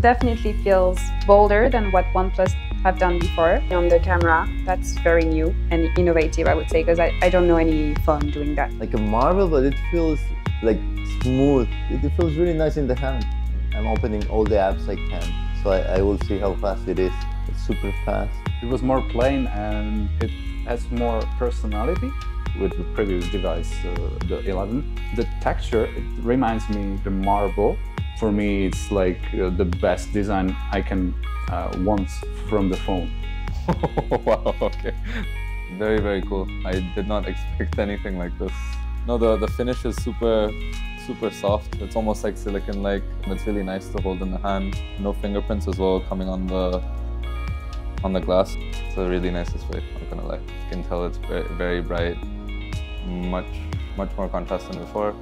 definitely feels bolder than what OnePlus have done before on the camera. That's very new and innovative, I would say, because I, I don't know any phone doing that. Like a marble, but it feels like smooth. It feels really nice in the hand. I'm opening all the apps I can, so I, I will see how fast it is. It's super fast. It was more plain and it has more personality with the previous device, uh, the 11. The texture, it reminds me the marble. For me, it's like uh, the best design I can uh, want from the phone. wow, okay. Very, very cool. I did not expect anything like this. No, the, the finish is super, super soft. It's almost like silicon-like. And it's really nice to hold in the hand. No fingerprints as well coming on the on the glass. It's a really nice display, I'm gonna lie. You can tell it's very, very bright, much, much more contrast than before.